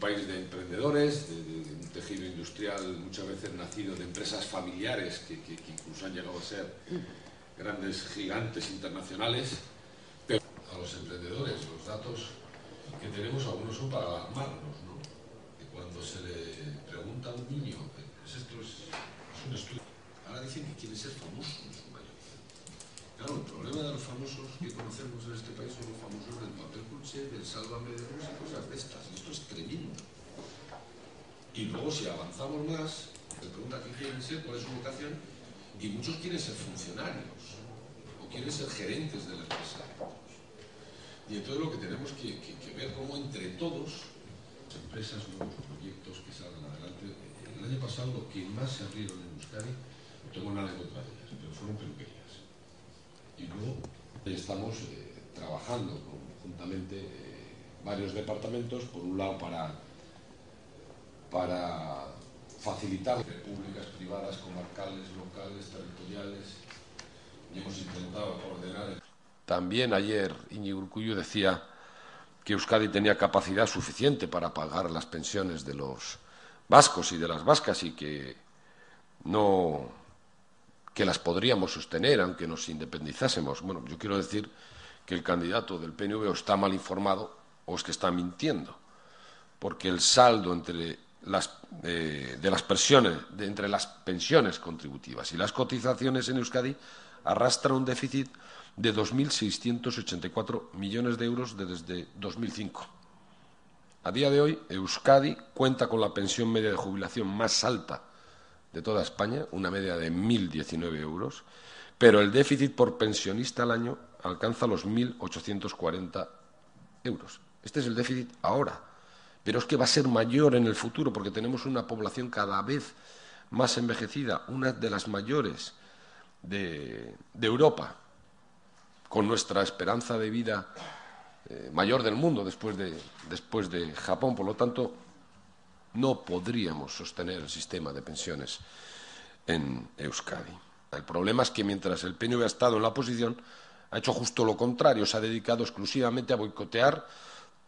país de emprendedores, de, un tejido industrial muchas veces nacido de empresas familiares que, incluso han llegado a ser grandes gigantes internacionales. Pero a los emprendedores, los datos que tenemos algunos son para alarmarnos, ¿no? Cuando se le pregunta a un niño, pues esto es, un estudio, ahora dicen que quiere ser famoso en su mayoría. Claro, el problema de los famosos que conocemos en este país son los famosos del papel cuché, del sálvame de luz y cosas de estas. Y esto es tremendo. Y luego si avanzamos más, se pregunta qué quieren ser, cuál es su vocación, y muchos quieren ser funcionarios o quieren ser gerentes de la empresa. Y entonces lo que tenemos que, que, ver cómo entre todos, empresas, nuevos proyectos que salgan adelante. El año pasado lo que más se abrieron en Euskadi, no tengo nada en contra ellas, pero fueron peluquerías y luego estamos eh, trabajando conjuntamente eh, varios departamentos, por un lado para, para facilitar públicas, privadas, comarcales, locales, territoriales, y hemos intentado ordenar. También ayer Iñigo Urcullo decía que Euskadi tenía capacidad suficiente para pagar las pensiones de los vascos y de las vascas y que no que las podríamos sostener aunque nos independizásemos. Bueno, yo quiero decir que el candidato del PNV o está mal informado o es que está mintiendo, porque el saldo entre las, eh, de las pensiones, entre las pensiones contributivas y las cotizaciones en Euskadi arrastra un déficit de 2.684 millones de euros desde 2005. A día de hoy, Euskadi cuenta con la pensión media de jubilación más alta de toda España, una media de 1.019 euros, pero el déficit por pensionista al año alcanza los 1.840 euros. Este es el déficit ahora, pero es que va a ser mayor en el futuro porque tenemos una población cada vez más envejecida, una de las mayores de, Europa, con nuestra esperanza de vida eh, mayor del mundo después de, después de Japón. Por lo tanto, no podríamos sostener el sistema de pensiones en Euskadi. El problema es que mientras el PNV ha estado en la oposición, ha hecho justo lo contrario, se ha dedicado exclusivamente a boicotear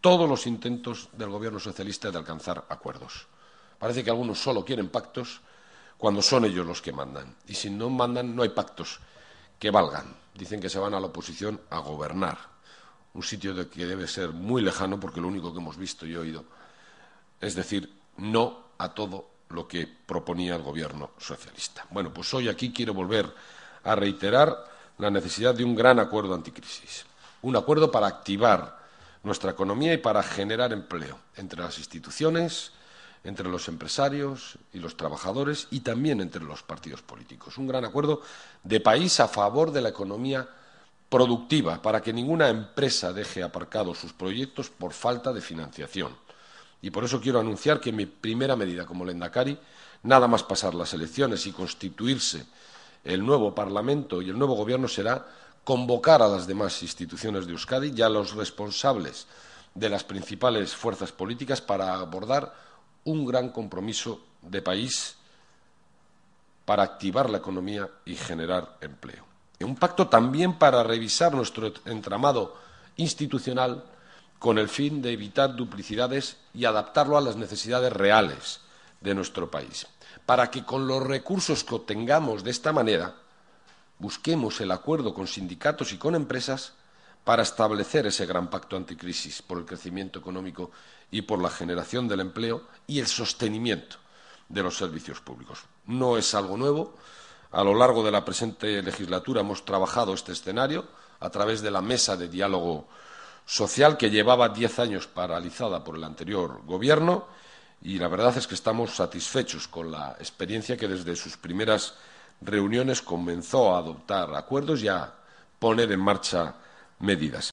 todos los intentos del gobierno socialista de alcanzar acuerdos. Parece que algunos solo quieren pactos cuando son ellos los que mandan. Y si no mandan, no hay pactos que valgan. Dicen que se van a la oposición a gobernar, un sitio de que debe ser muy lejano porque lo único que hemos visto y oído es decir no a todo lo que proponía el gobierno socialista. Bueno, pues hoy aquí quiero volver a reiterar la necesidad de un gran acuerdo anticrisis, un acuerdo para activar nuestra economía y para generar empleo entre las instituciones, entre los empresarios y los trabajadores y también entre los partidos políticos. Un gran acuerdo de país a favor de la economía productiva para que ninguna empresa deje aparcados sus proyectos por falta de financiación y por eso quiero anunciar que mi primera medida como Lendakari, nada más pasar las elecciones y constituirse el nuevo Parlamento y el nuevo Gobierno, será convocar a las demás instituciones de Euskadi y a los responsables de las principales fuerzas políticas para abordar un gran compromiso de país para activar la economía y generar empleo. Un pacto también para revisar nuestro entramado institucional con el fin de evitar duplicidades y adaptarlo a las necesidades reales de nuestro país, para que con los recursos que obtengamos de esta manera busquemos el acuerdo con sindicatos y con empresas para establecer ese gran pacto anticrisis por el crecimiento económico y por la generación del empleo y el sostenimiento de los servicios públicos. No es algo nuevo. A lo largo de la presente legislatura hemos trabajado este escenario a través de la mesa de diálogo social que llevaba diez años paralizada por el anterior Gobierno y la verdad es que estamos satisfechos con la experiencia que desde sus primeras reuniones comenzó a adoptar acuerdos y a poner en marcha medidas.